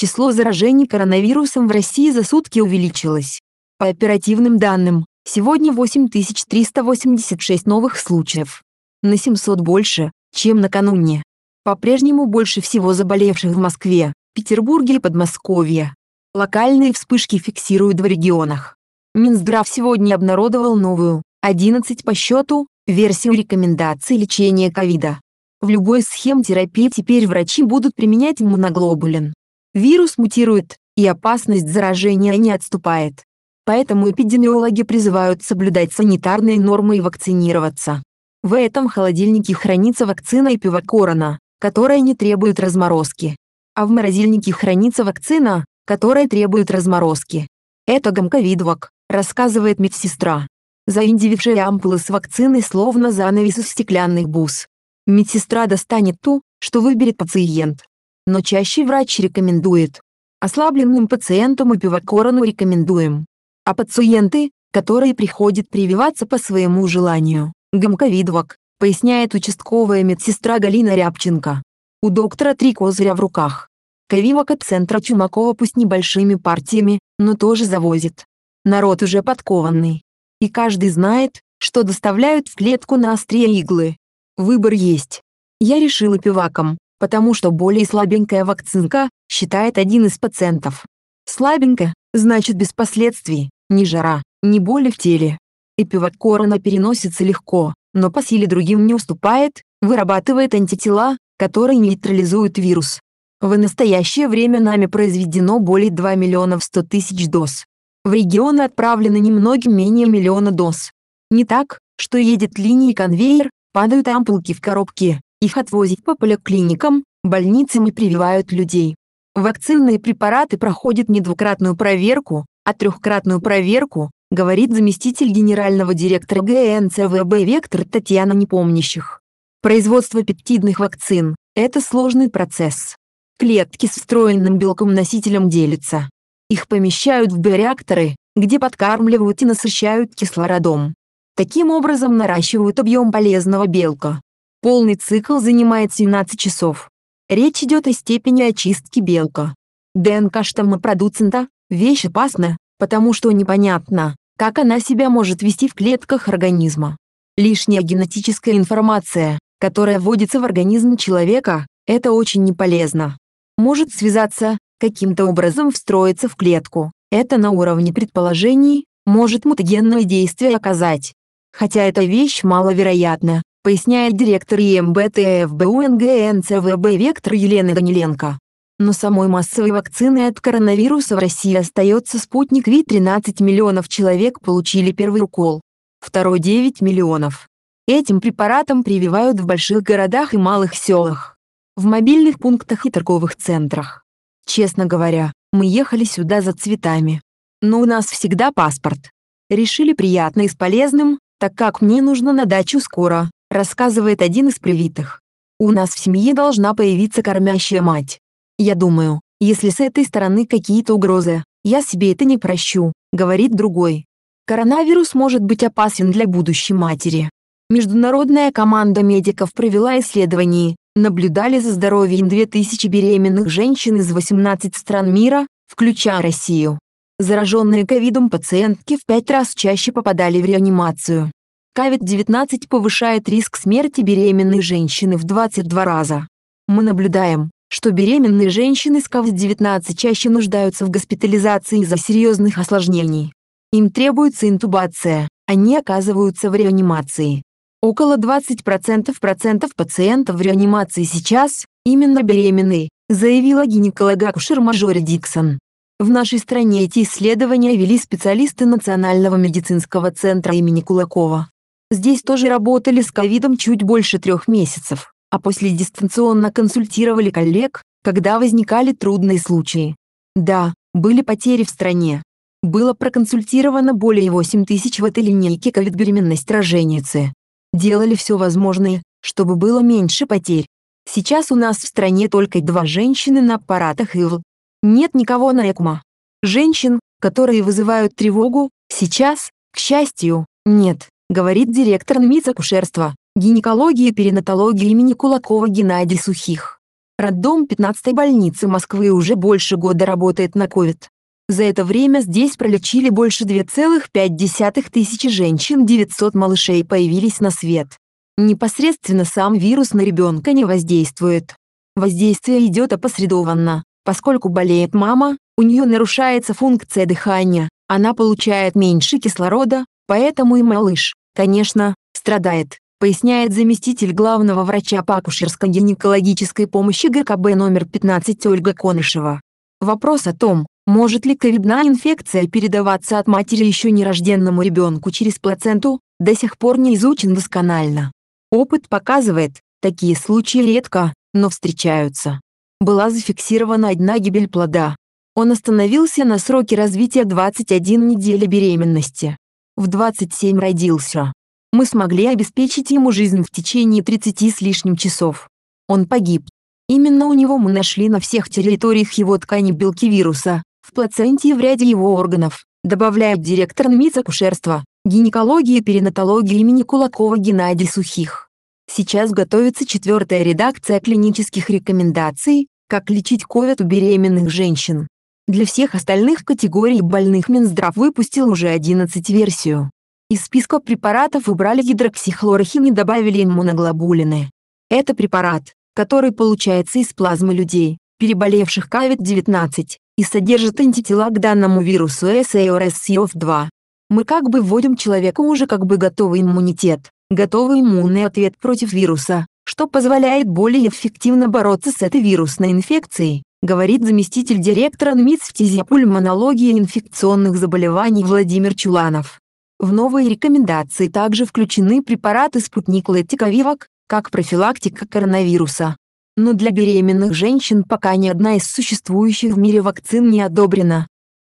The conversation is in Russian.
число заражений коронавирусом в России за сутки увеличилось. По оперативным данным, сегодня 8386 новых случаев. На 700 больше, чем накануне. По-прежнему больше всего заболевших в Москве, Петербурге и Подмосковье. Локальные вспышки фиксируют в регионах. Минздрав сегодня обнародовал новую, 11 по счету, версию рекомендаций лечения ковида. В любой схеме терапии теперь врачи будут применять иммуноглобулин. Вирус мутирует, и опасность заражения не отступает. Поэтому эпидемиологи призывают соблюдать санитарные нормы и вакцинироваться. В этом холодильнике хранится вакцина Эпивакорона, которая не требует разморозки. А в морозильнике хранится вакцина, которая требует разморозки. Это гамковидвак, рассказывает медсестра. Заиндивившие ампулы с вакциной словно занавес из стеклянных бус. Медсестра достанет ту, что выберет пациент. Но чаще врач рекомендует. Ослабленным пациентам эпивакорону рекомендуем. А пациенты, которые приходят прививаться по своему желанию, гамковидвак, поясняет участковая медсестра Галина Рябченко. У доктора три козыря в руках. Ковивок от центра Чумакова пусть небольшими партиями, но тоже завозит. Народ уже подкованный. И каждый знает, что доставляют в клетку на острие иглы. Выбор есть. Я решила пиваком, потому что более слабенькая вакцинка, считает один из пациентов. Слабенькая, значит без последствий, ни жара, ни боли в теле. Эпивак корона переносится легко, но по силе другим не уступает, вырабатывает антитела, которые нейтрализуют вирус. В настоящее время нами произведено более 2 миллионов 100 тысяч доз. В регионы отправлено немногим менее миллиона доз. Не так, что едет линия конвейер, падают ампулки в коробке, их отвозят по поликлиникам, больницам и прививают людей. Вакцинные препараты проходят не двукратную проверку, а трехкратную проверку, говорит заместитель генерального директора ГНЦВБ «Вектор» Татьяна Непомнящих. Производство пептидных вакцин – это сложный процесс. Клетки с встроенным белком-носителем делятся. Их помещают в биореакторы, где подкармливают и насыщают кислородом. Таким образом наращивают объем полезного белка. Полный цикл занимает 17 часов. Речь идет о степени очистки белка. ДНК штамма продуцента – вещь опасна, потому что непонятно, как она себя может вести в клетках организма. Лишняя генетическая информация, которая вводится в организм человека, это очень неполезно. Может связаться, каким-то образом встроиться в клетку. Это на уровне предположений, может мутагенное действие оказать. Хотя эта вещь маловероятна, поясняет директор ИМБТФБУ НГНЦВБ «Вектор» Елена Даниленко. Но самой массовой вакцины от коронавируса в России остается спутник Ви 13 миллионов человек получили первый укол. Второй 9 миллионов. Этим препаратом прививают в больших городах и малых селах. В мобильных пунктах и торговых центрах. Честно говоря, мы ехали сюда за цветами. Но у нас всегда паспорт. Решили приятно и с полезным, так как мне нужно на дачу скоро, рассказывает один из привитых. У нас в семье должна появиться кормящая мать. Я думаю, если с этой стороны какие-то угрозы, я себе это не прощу, говорит другой. Коронавирус может быть опасен для будущей матери. Международная команда медиков провела исследование, наблюдали за здоровьем 2000 беременных женщин из 18 стран мира, включая Россию. Зараженные ковидом пациентки в пять раз чаще попадали в реанимацию. COVID-19 повышает риск смерти беременной женщины в 22 раза. Мы наблюдаем, что беременные женщины с COVID-19 чаще нуждаются в госпитализации из-за серьезных осложнений. Им требуется интубация, они оказываются в реанимации. Около 20% процентов пациентов в реанимации сейчас именно беременные, заявила гинеколог-акушер-мажор Диксон. В нашей стране эти исследования вели специалисты Национального медицинского центра имени Кулакова. Здесь тоже работали с ковидом чуть больше трех месяцев а после дистанционно консультировали коллег, когда возникали трудные случаи. Да, были потери в стране. Было проконсультировано более 8 тысяч в этой линейке ковид-беременность роженицы. Делали все возможное, чтобы было меньше потерь. Сейчас у нас в стране только два женщины на аппаратах ИВЛ. Нет никого на ЭКМО. Женщин, которые вызывают тревогу, сейчас, к счастью, нет, говорит директор НМИЦ акушерства гинекологии и перинатологии имени Кулакова Геннадий Сухих. Роддом 15-й больницы Москвы уже больше года работает на COVID. За это время здесь пролечили больше 2,5 тысячи женщин, 900 малышей появились на свет. Непосредственно сам вирус на ребенка не воздействует. Воздействие идет опосредованно, поскольку болеет мама, у нее нарушается функция дыхания, она получает меньше кислорода, поэтому и малыш, конечно, страдает, поясняет заместитель главного врача по акушерско-гинекологической помощи ГКБ номер 15 Ольга Конышева. Вопрос о том, может ли ковидная инфекция передаваться от матери еще нерожденному ребенку через плаценту, до сих пор не изучен досконально. Опыт показывает, такие случаи редко, но встречаются. Была зафиксирована одна гибель плода. Он остановился на сроке развития 21 недели беременности. В 27 родился. Мы смогли обеспечить ему жизнь в течение 30 с лишним часов. Он погиб. Именно у него мы нашли на всех территориях его ткани белки вируса, в плаценте и в ряде его органов, добавляет директор НМИЦ акушерства, гинекологии и перинатологии имени Кулакова Геннадий Сухих. Сейчас готовится четвертая редакция клинических рекомендаций, как лечить ковид у беременных женщин. Для всех остальных категорий больных Минздрав выпустил уже 11 версию. Из списка препаратов убрали гидроксихлорохин и добавили иммуноглобулины. Это препарат, который получается из плазмы людей, переболевших COVID-19, и содержит антитела к данному вирусу SARS-CoV-2. Мы как бы вводим человеку уже как бы готовый иммунитет, готовый иммунный ответ против вируса, что позволяет более эффективно бороться с этой вирусной инфекцией, говорит заместитель директора НМИЦ фтизиопульмонологии и инфекционных заболеваний Владимир Чуланов. В новые рекомендации также включены препараты спутник Летиковивак, как профилактика коронавируса. Но для беременных женщин пока ни одна из существующих в мире вакцин не одобрена.